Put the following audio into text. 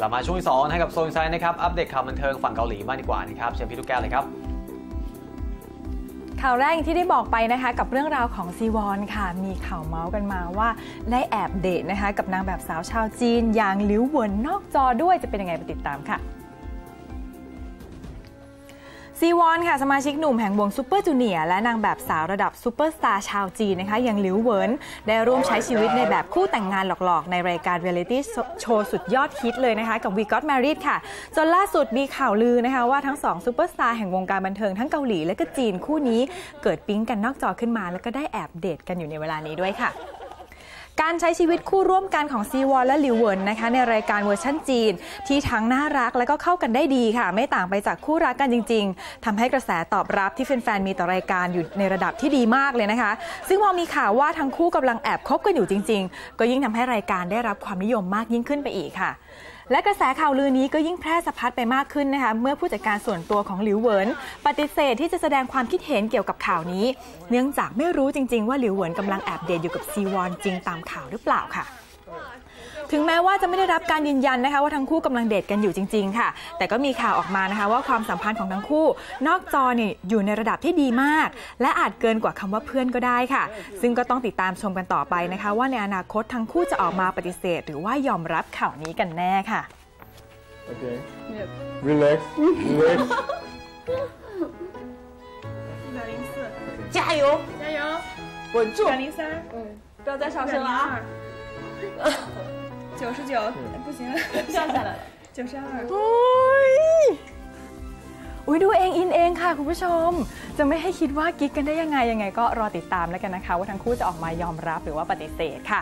กลับมาช่วงที่สองให้กับโซนไซด์นะครับ อัปเดตข่าวบันเทิงฝั่งเกาหลีมากดีกว่านะครับเชิญพี่ลูกแก้วเลยครับข่าวแรกที่ได้บอกไปนะคะกับเรื่องราวของซีวอนค่ะ มีข่าวเมาส์กันมาว่าได้แอบเดทนะคะ กับนางแบบสาวชาวจีนอย่างหลิวเหวินนอกจอด้วยจะเป็นยังไงไปติดตามค่ะ ซีวอนค่ะสมาชิกหนุ่มแห่งวงซูเปอร์จูเนียร์และนางแบบสาวระดับซูเปอร์สตาร์ชาวจีนนะคะอย่างหลิวเหวินได้ร่วมใช้ชีวิตในแบบคู่แต่งงานหลอกๆ ในรายการเรียลิตี้โชว์สุดยอดฮิตเลยนะคะ กับ We Got Married ค่ะ จนล่าสุดมีข่าวลือนะคะว่าทั้งสองซูเปอร์สตาร์แห่งวงการบันเทิงทั้งเกาหลีและก็จีนคู่นี้เกิดปิ๊งกันนอกจอขึ้นมา แล้วก็ได้แอบเดทกันอยู่ในเวลานี้ด้วยค่ะ การใช้ชีวิตคู่ร่วมกันของซีวอนและหลิวเหวินนะคะในรายการเวอร์ชั่นจีน ที่ทั้งน่ารักและก็เข้ากันได้ดีค่ะ ไม่ต่างไปจากคู่รักกันจริง ๆทำให้กระแสตอบรับที่แฟนๆมีต่อรายการอยู่ในระดับที่ดีมากเลยนะคะ ซึ่งพอมีข่าวว่าทั้งคู่กำลังแอบคบกันอยู่จริง ๆ ก็ยิ่งทำให้รายการได้รับความนิยมมากยิ่งขึ้นไปอีกค่ะ และกระแสข่าวลือนี้ก็ยิ่งแพร่สะพัดไปมากขึ้นนะคะ เมื่อผู้จัดการส่วนตัวของหลิวเหวิน ปฏิเสธที่จะแสดงความคิดเห็นเกี่ยวกับข่าวนี้ เนื่องจากไม่รู้จริง ๆ ว่าหลิวเหวินกำลังแอบเดทอยู่กับซีวอนจริงตามข่าวหรือเปล่าค่ะ ถึงแม้ว่าจะไม่ได้รับการยืนยันนะคะว่าทั้งคู่กำลังเดทกันอยู่จริง ๆ ค่ะ แต่ก็มีข่าวออกมานะคะว่าความสัมพันธ์ของทั้งคู่ นอกจอนี่อยู่ในระดับที่ดีมาก และอาจเกินกว่าคำว่าเพื่อนก็ได้ค่ะ ซึ่งก็ต้องติดตามชมกันต่อไปนะคะ ว่าในอนาคตทั้งคู่จะออกมาปฏิเสธ หรือว่ายอมรับข่าวนี้กันแน่ค่ะ Okay. Relax. Relax. 加油！加油！稳住！两零三，不要再上升了啊！ 九十九，不行了，掉下来了。九十二。 อุ้ยอุ้ยดูเองอินเองค่ะคุณผู้ชม จะไม่ให้คิดว่ากิ๊กกันได้ยังไงยังไง ก็รอติดตามแล้วกันนะคะ ว่าทั้งคู่จะออกมายอมรับหรือว่าปฏิเสธค่ะ